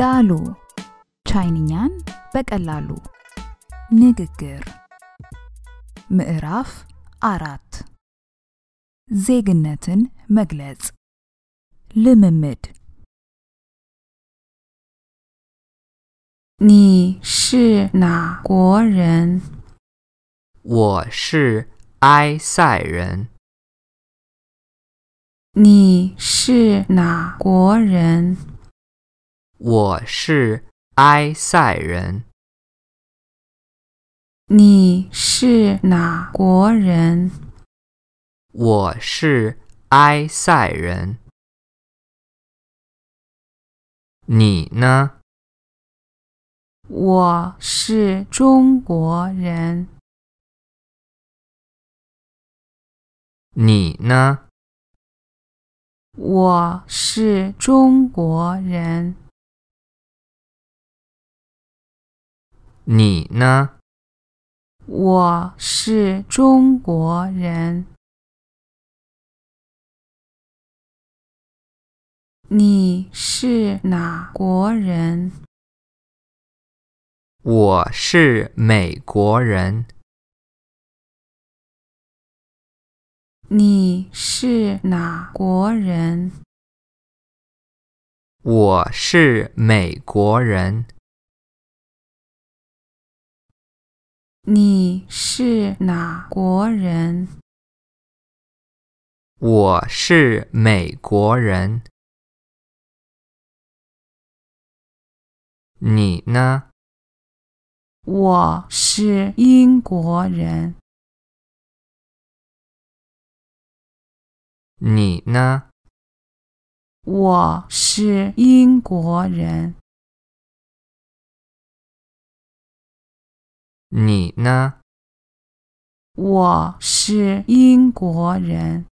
ዳሉ ቻይንኛን በቀላሉ ንግግር ምዕራፍ አራት ዜግነትን መግለጽ ልምምድ 你是哪国人？我是埃塞人。你是哪国人？ 我是埃塞人。你是哪国人？我是埃塞人。你呢？我是中国人。你呢？我是中国人。你呢？我是中国人。你是哪国人？我是美国人。你是哪国人？我是美国人。你是哪国人？我是美国人。你呢？我是英国人。你呢？我是英国人。你呢？我是英国人。